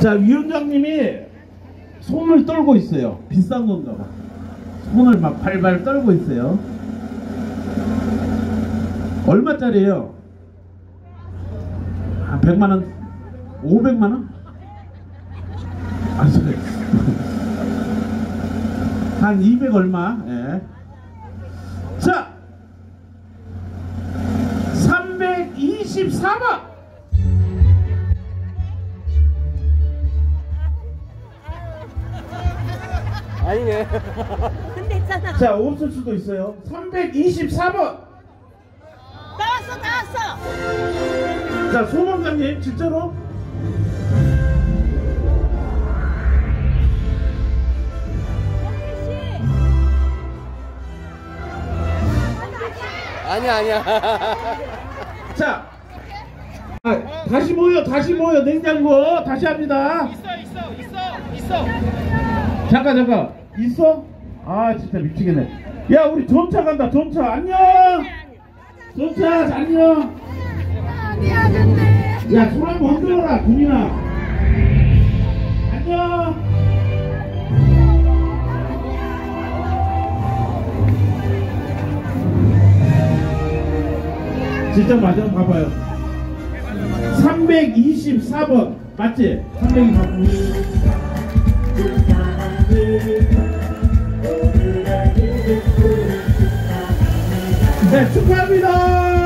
자 위원장님이 손을 떨고 있어요. 비싼 건가 봐. 손을 막 발발 떨고 있어요. 얼마짜리예요? 한 100만 원? 500만 원? 아, sorry. 한200 얼마? 예. 자, 324 번. 아니네. 근데 있잖아. 자, 없을 수도 있어요. 324번. 나왔어, 나왔어. 자, 소방관님, 진짜로? 아니야 아니야. 자, 아, 다시 모여, 다시 모여, 냉장고, 다시 합니다. 있어 있어 있어 있어 잠깐, 잠깐. 있어? 아, 진짜 미치겠네. 야, 우리 전차 간다, 전차. 안녕! 전차, 안녕! 미안한데. 야, 손 한번 흔들어라, 군인아. 안녕! 진짜 맞아? 봐봐요. 324번. 맞지? 324번. 네, 축하합니다!